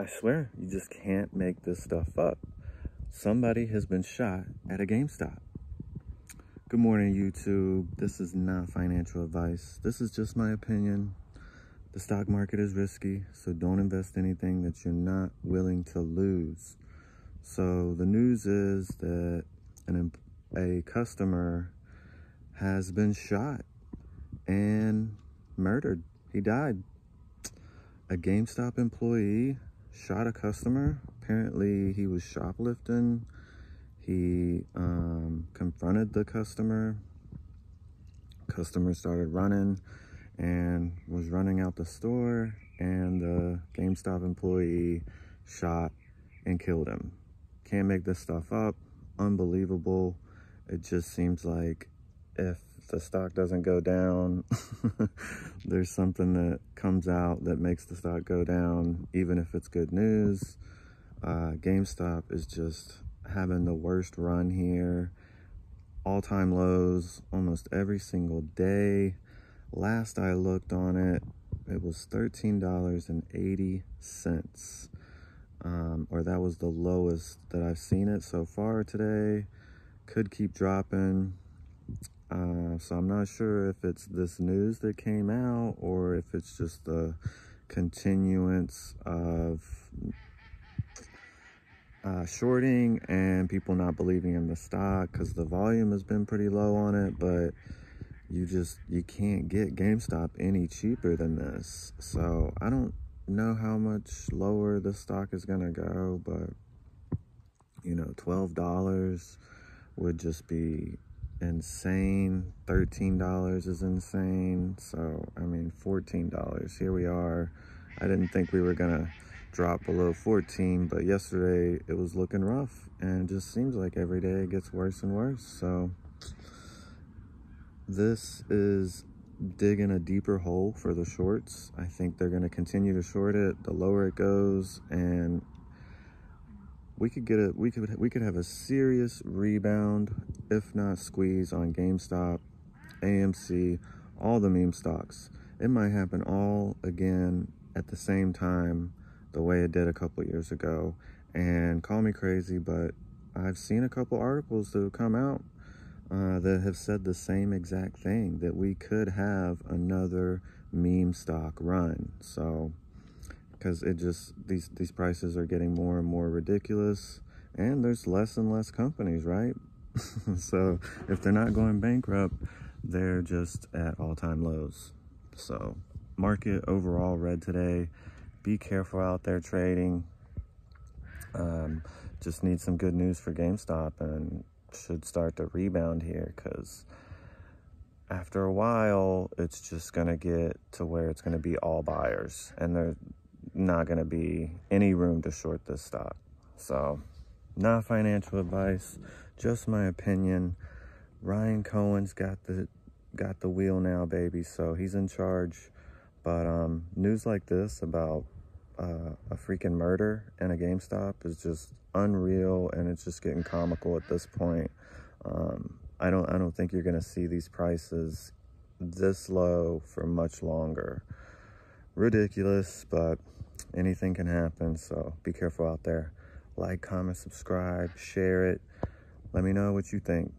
I swear, you just can't make this stuff up. Somebody has been shot at a GameStop. Good morning, YouTube. This is not financial advice. This is just my opinion. The stock market is risky, so don't invest anything that you're not willing to lose. So the news is that an, a customer has been shot and murdered. He died. A GameStop employee shot a customer. Apparently, he was shoplifting. He um, confronted the customer. Customer started running and was running out the store, and the GameStop employee shot and killed him. Can't make this stuff up. Unbelievable. It just seems like if the stock doesn't go down, there's something that comes out that makes the stock go down, even if it's good news. Uh, GameStop is just having the worst run here. All time lows almost every single day. Last I looked on it, it was $13.80 um, or that was the lowest that I've seen it so far today. Could keep dropping. Uh, so I'm not sure if it's this news that came out or if it's just the continuance of uh, shorting and people not believing in the stock because the volume has been pretty low on it, but you just, you can't get GameStop any cheaper than this. So I don't know how much lower the stock is going to go, but you know, $12 would just be insane. $13 is insane. So, I mean, $14. Here we are. I didn't think we were going to drop below 14, but yesterday it was looking rough and it just seems like every day it gets worse and worse. So, this is digging a deeper hole for the shorts. I think they're going to continue to short it the lower it goes and we could get a we could we could have a serious rebound if not squeeze on GameStop, AMC, all the meme stocks. It might happen all again at the same time the way it did a couple years ago. And call me crazy, but I've seen a couple articles that have come out uh, that have said the same exact thing that we could have another meme stock run. So, because it just these these prices are getting more and more ridiculous, and there's less and less companies, right? so if they're not going bankrupt, they're just at all-time lows. So market overall red today. Be careful out there trading. Um, just need some good news for GameStop and should start to rebound here because after a while, it's just going to get to where it's going to be all buyers and there's not going to be any room to short this stock. So, not financial advice, just my opinion. Ryan Cohen's got the got the wheel now, baby. So he's in charge. But um, news like this about uh, a freaking murder and a GameStop is just unreal, and it's just getting comical at this point. Um, I don't I don't think you're gonna see these prices this low for much longer. Ridiculous, but anything can happen. So be careful out there. Like, comment, subscribe, share it. Let me know what you think.